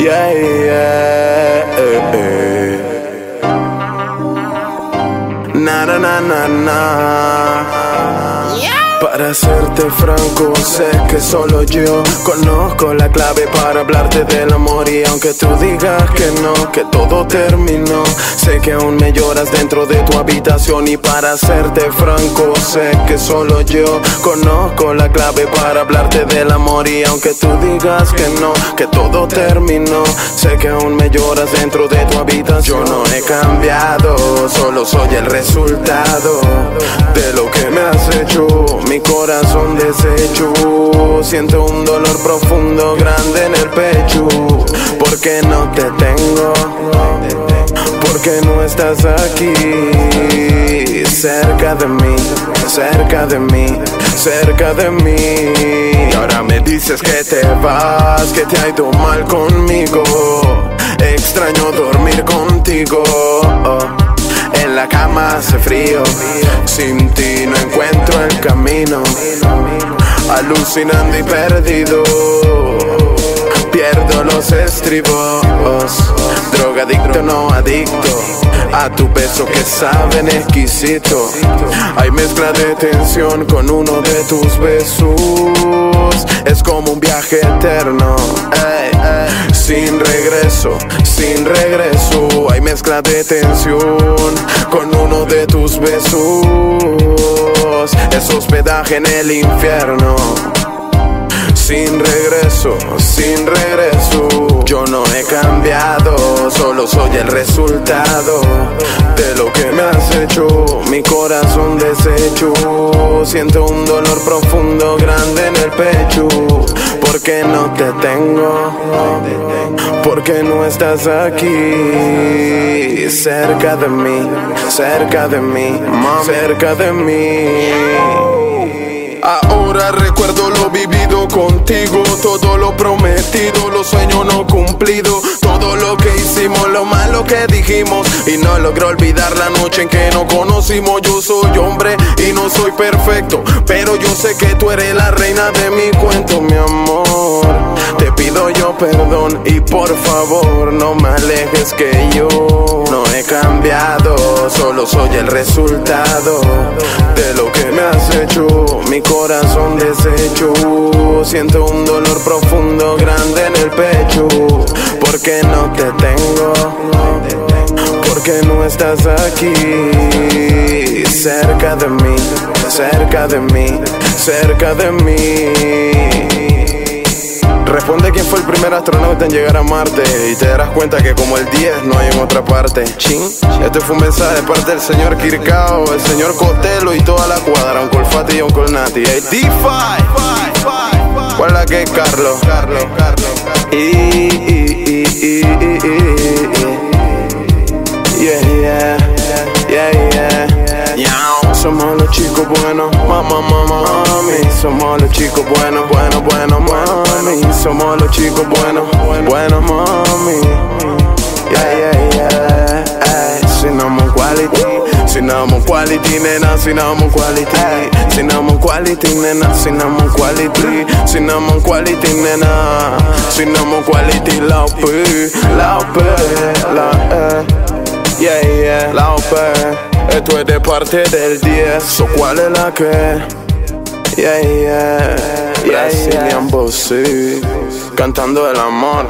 Yeah, yeah, eh, eh. Na, na, na, na, na. Para serte franco, sé que solo yo conozco la clave para hablarte del amor y aunque tú digas que no, que todo terminó, sé que aún me lloras dentro de tu habitación y para serte franco, sé que solo yo conozco la clave para hablarte del amor y aunque tú digas que no, que todo terminó, sé que aún me lloras dentro de tu habitación. Yo no he cambiado, solo soy el resultado de lo que me has hecho mi corazón deshecho. Siento un dolor profundo, grande en el pecho. Porque no te tengo, porque no estás aquí. Cerca de mí, cerca de mí, cerca de mí. Y ahora me dices que te vas, que te ha ido mal conmigo. Extraño dormir contigo. En la cama hace frío, sin ti no encuentro el camino. Alucinando y perdido, pierdo los estribos. Drogadicto, no adicto a tu beso que saben exquisito. Hay mezcla de tensión con uno de tus besos. Es como un viaje eterno, sin regreso, sin regreso. Hay mezcla de tensión con uno de tus besos. Es hospedaje en el infierno sin regreso, sin regreso. Yo no he cambiado, solo soy el resultado de lo que me has hecho. Mi corazón deshecho, siento un dolor profundo, grande en el pecho. Porque no te tengo, porque no estás aquí, cerca de mí, cerca de mí, cerca de mí. Ahora recuerdo lo vivido contigo, todo lo prometido, los sueños no cumplidos, todo lo que lo que dijimos y no logro olvidar la noche en que nos conocimos. Yo soy hombre y no soy perfecto, pero yo sé que tú eres la reina de mi cuento, mi amor. Te pido yo perdón y por favor no me alejes que yo no he cambiado, solo soy el resultado de lo que me has hecho. Mi corazón deshecho. Siento un dolor profundo, grande en el pecho. Porque no te tengo, estás aquí. Cerca de mí, cerca de mí, cerca de mí. Responde quién fue el primer astronauta en llegar a Marte y te darás cuenta que como el 10 no hay en otra parte. Chin. Este fue un mensaje de parte del señor Kirkao, el señor Cotelo y toda la cuadra, un Fati y un Nati. Hey, D5. ¿Cuál es la que es Carlos? Carlos, Carlos. Y, yeah, yeah, yeah, yeah. yeah. Somos los chicos buenos, mamá, mamá, mami. Somos los chicos buenos, buenos, buenos, mami. Somos los chicos buenos, buenos, mami. Yeah, yeah, yeah. Ay, cinnamon quality, cinnamon quality, nena, cinnamon quality, cinnamon quality, nena, cinnamon quality, cinnamon quality, nena, cinnamon quality, la P, la P, la E, yeah, yeah, la P. Esto es de parte del 10, o cuál es la que, yeah, yeah, Brazilian Bossy, cantando el amor.